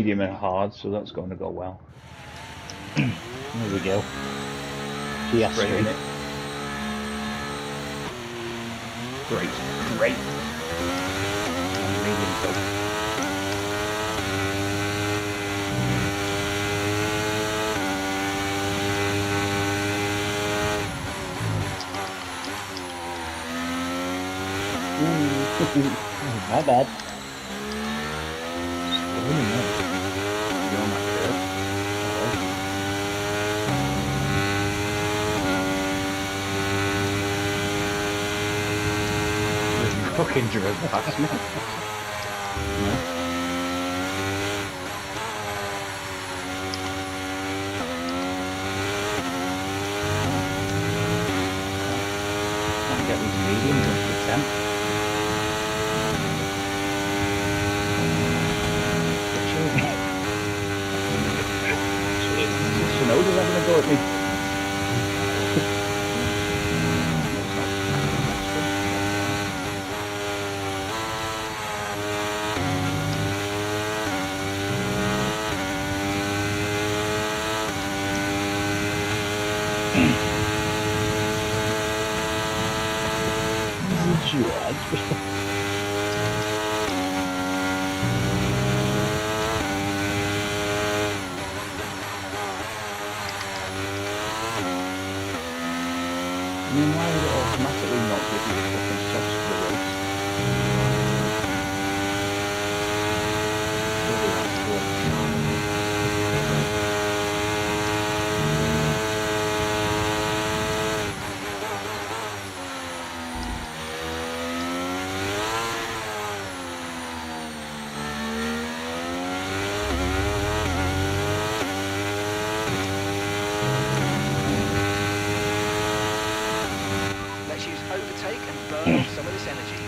medium and hard, so that's going to go well. there we go. Yes, Bringing it. Great, great. Medium. My bad. You're not good. You fucking drove past me. Can't get these mediums up to temp. Tsunoda's having a go at me. I mean, why would it automatically not give you the fucking socks for the race? Surely that's good. Let's use overtake and burn off some of this energy.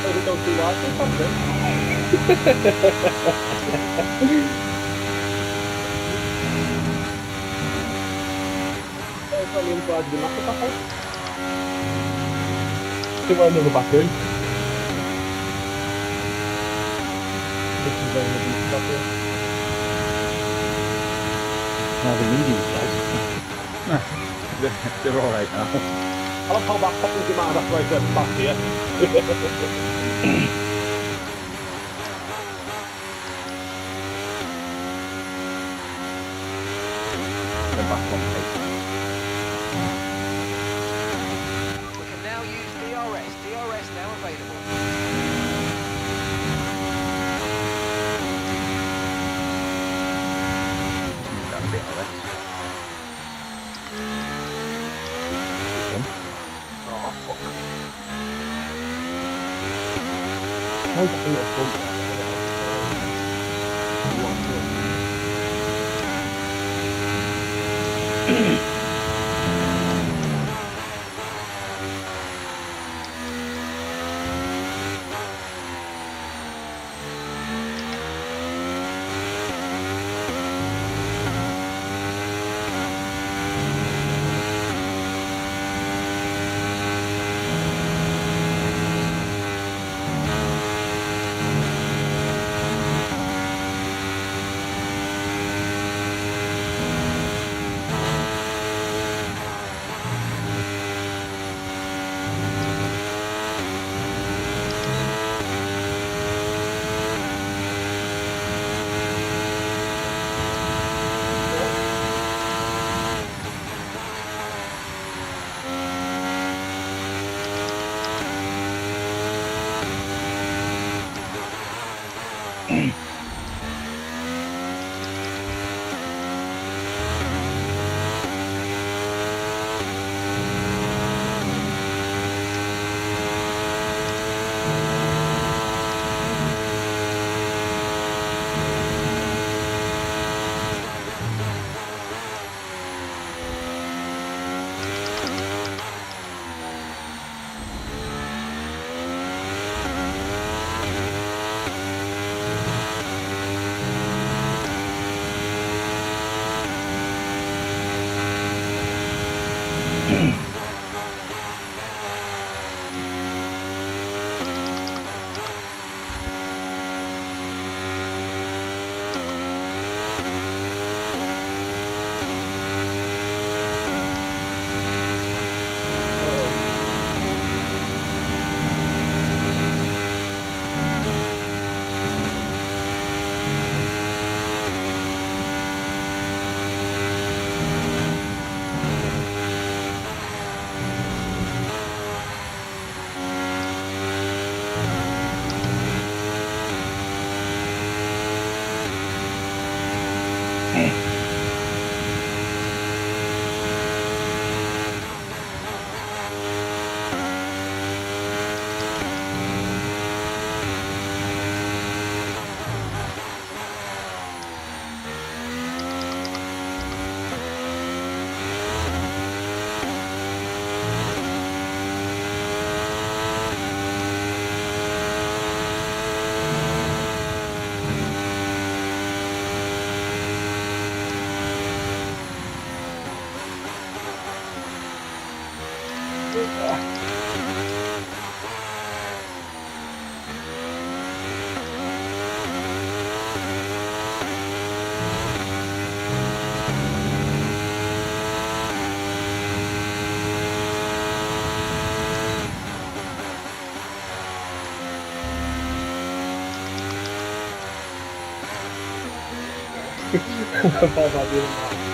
Oh, we don't do that or something. Eh, probably in charge of the master pack. They want another back in. This is very good stuff here. Now the medium's dead. They're, they're alright now. I love how that fucking out after I said back here. Mm-hmm. Mm-hmm. 爸爸，别骂。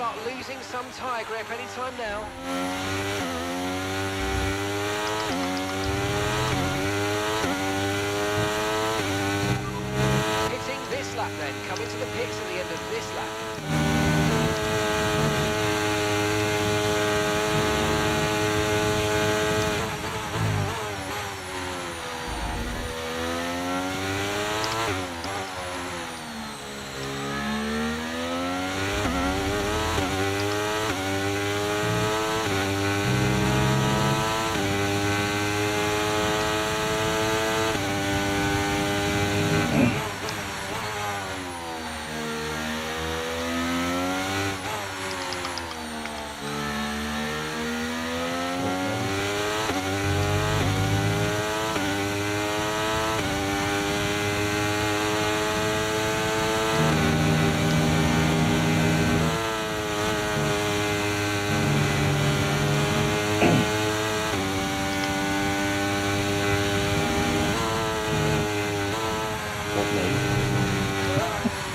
Start losing some tyre grip anytime now. Hitting this lap then. Coming to the pits at the end of this lap. Fuck me.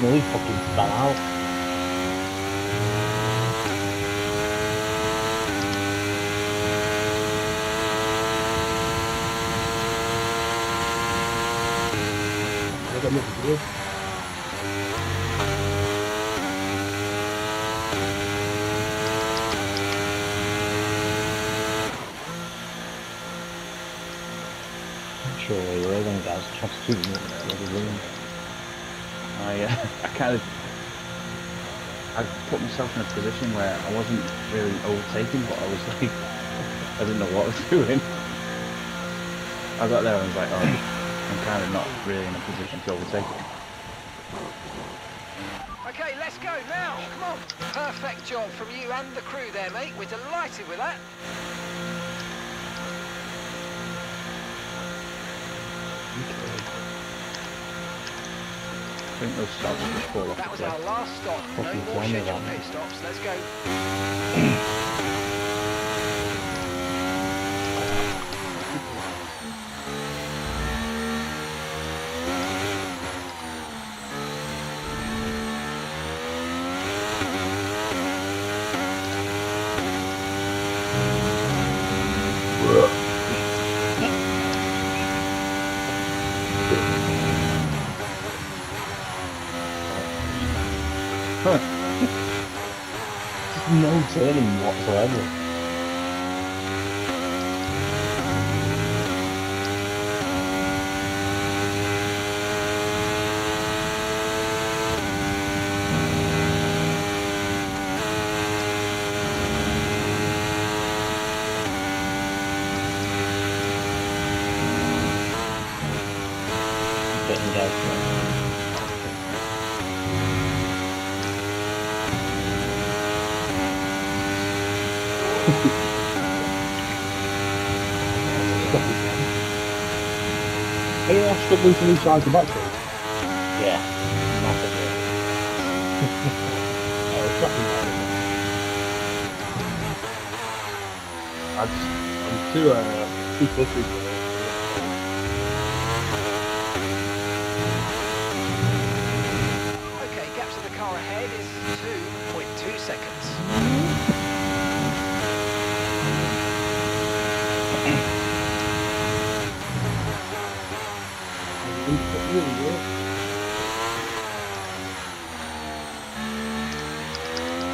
Nearly fucking fell out. I got nothing to do. Surely you're going get us chance to. I, uh, I kind of, I put myself in a position where I wasn't really overtaking, but I was like, I didn't know what I was doing. I got there and was like, oh, I'm kind of not really in a position to overtake. Okay, let's go now. Come on. Perfect job from you and the crew there, mate. We're delighted with that. Think those stops just fall off That was our last stop. No more scheduled pit stops. Let's go. no training whatsoever. You all struggling to recharge the battery? Yeah, massively. It's fucking bad, isn't it? I just, I'm too, uh, too fussy for it. Okay, gap to the car ahead is 2.2 seconds. It's really good.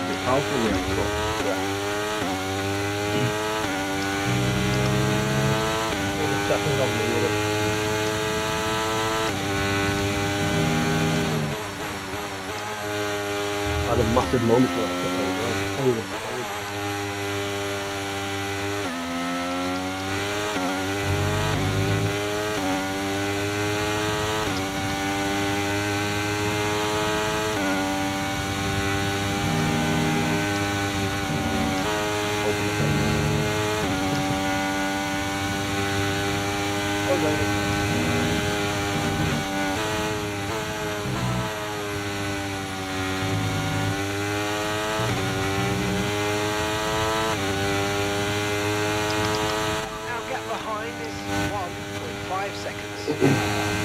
Is it powerful wheels? But All the second on me with it. I had a massive moment where I took over. Oh, oh. open the thing. Oh, well. Now gap behind is 1.5 seconds.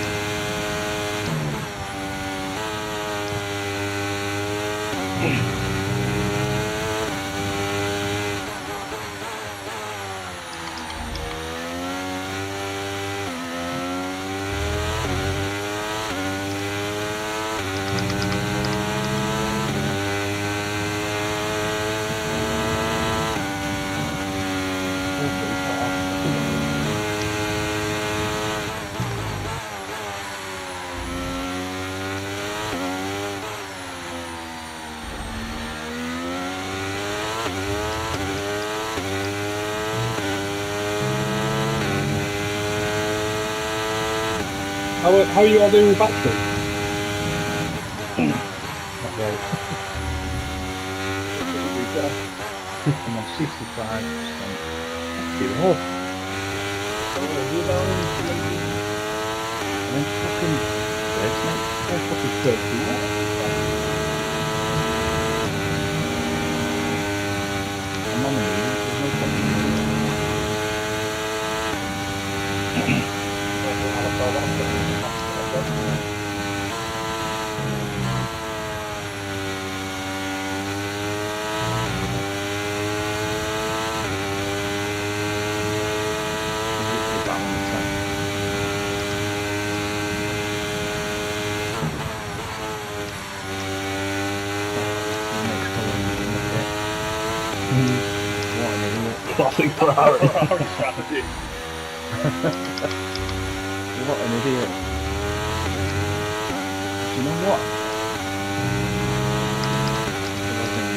How, are- how are you all doing with battery? Not great. I'm on 65 percent. Too low. I'm fucking bed, mate. I'm fucking 30. I'm on the. Literally about on the time. Next colour in the pit. What an idiot. Classic Ferrari. Ferrari strategy. What an idiot. Do you know what? It wasn't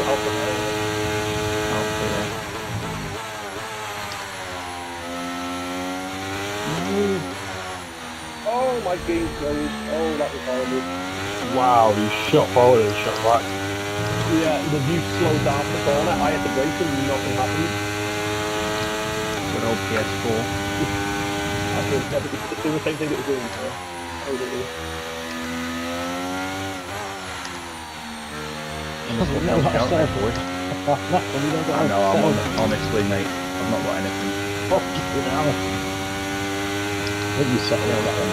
enough, I'll. Oh, my game closed. Oh, that was horrible. Wow, you shot forward and shot back. Yeah, the view slowed down for the corner. I had to brake and nothing happened. Good old PS4. I think yeah, but it's, it's the same thing it was doing before. Oh, it is. No, no, that's count fair. there, boy. You I know, I'm on, honestly, mate, I've not got anything. Fucking hell. I think you set Yeah, all that that one,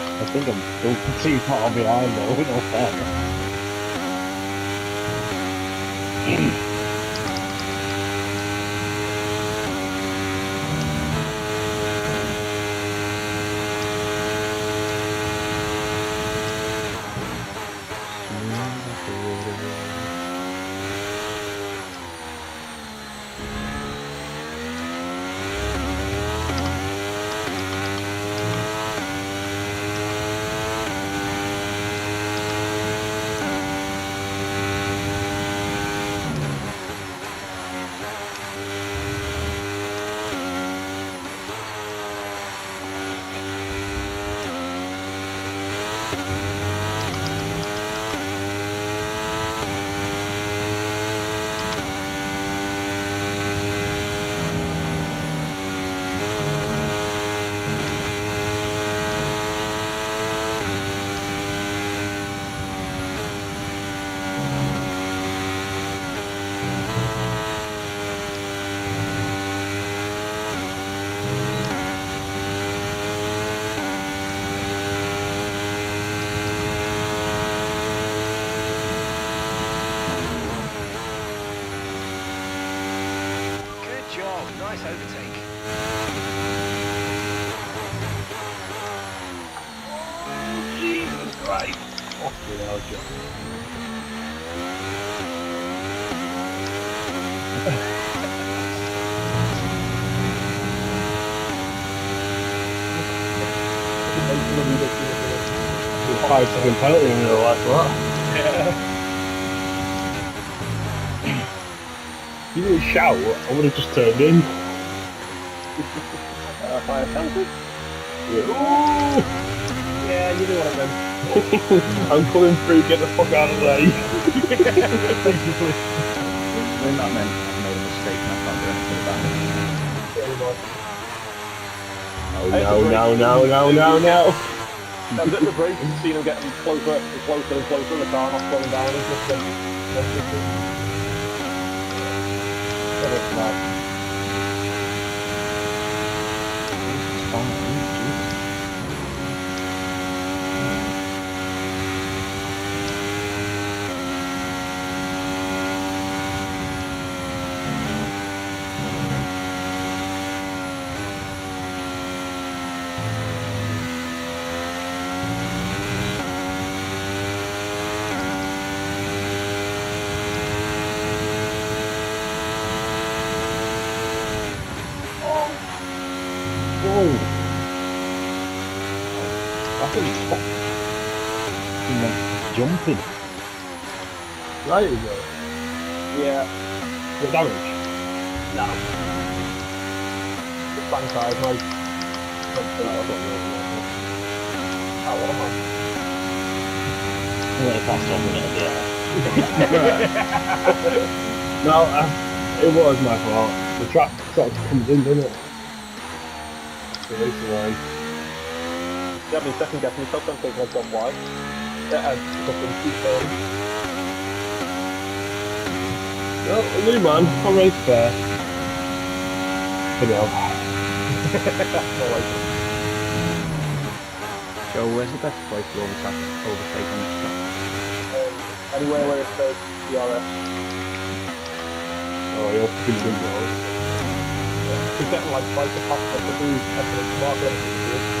I think I'm still too far behind though, in all fairness. Good job. Nice overtake. Fucking hell, John. Five second penalty in the last lap. You didn't shout, I would have just turned in. Uh, fire? Yeah. Yeah, you do one of them. I'm coming through, get the fuck out of the way. Basically. when that meant I've made a mistake and I can't do anything about it. Oh no, no, no, no, no, no. Now, at the break, you've seen him getting closer and closer and closer, and the car not slowing down. It's just it's just been, Oh, it's mad. I think it's fuck. He went jumping. Right, you go. Yeah, The damage. no. Just bang side, mate. Oh, what am I? I'm gonna pass on with it, yeah. no, uh, it was my fault. The track sort of comes in, doesn't it? It's alright. Yeah, I've been second guessing myself, I'm thinking I've gone wide. Yeah, I've fucking going. Well, a new man, I'm race fair. No way. Joe, where's the best place to overtake, overtake on this track? Um, anywhere where it says DRS. Oh, you're fucking good, boy. Just getting like right to past the blue evidence marker. check.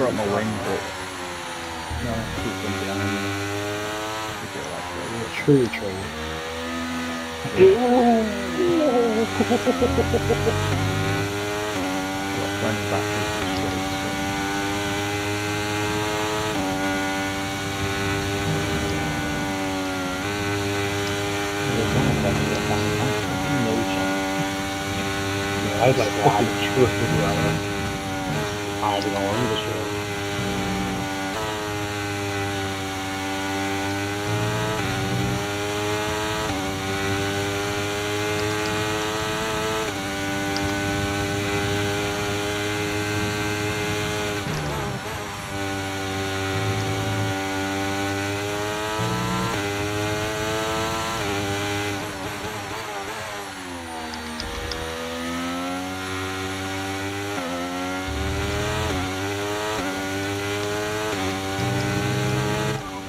Broke my wing, but... No, keep them behind me. Keep it like that. Tree train. Got plenty of batteries and stuff, so... Yeah, I'd like to have a tree I don't know the show.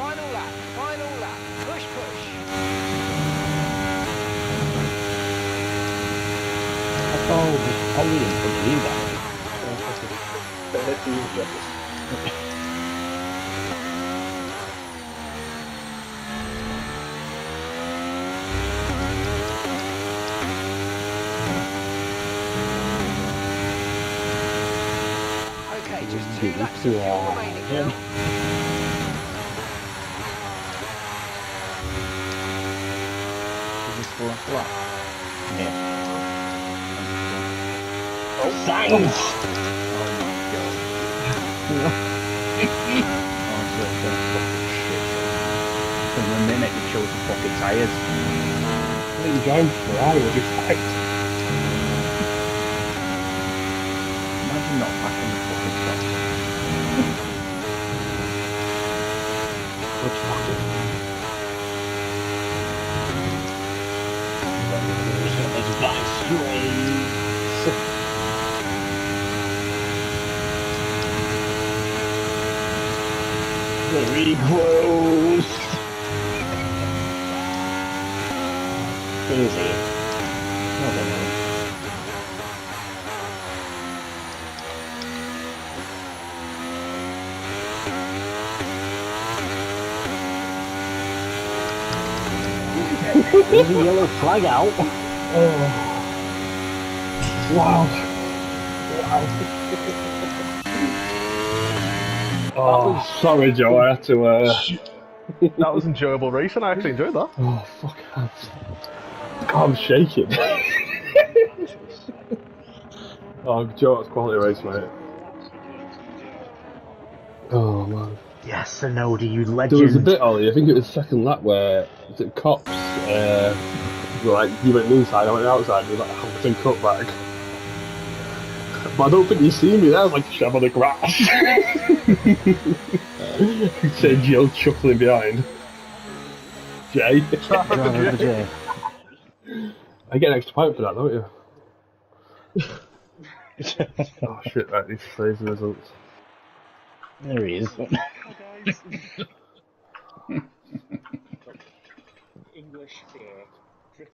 Final lap, final lap. Push, push. I thought this probably didn't put you that. Okay, just two Dude, laps of fuel yeah. remaining now. Is this for a? Yeah. Oh, Thanks! oh my god. Honestly, it's been a fucking shit show. From the minute you chose the fucking tyres. I think John Ferrari would be fine. Very close. Easy. Well done, Alan. There's a yellow flag out. Oh. Wow. Wow. Oh, sorry, Joe. I had to. Uh... That was enjoyable racing. I actually enjoyed that. Oh, fuck. I'm, I'm shaking. oh, Joe, that's quality race, mate. Oh, man. Yes, Anodi, you legend. There was a bit, Ollie, I think it was second lap where the cops, uh, were like, you went inside, I went outside, it was like a 100% cutback. But I don't think you see me there, I was like, shove on the grass. Said Jill chuckling behind. Jay. I get an extra point for that, don't you? oh shit, right, these the results. There he is. English beer.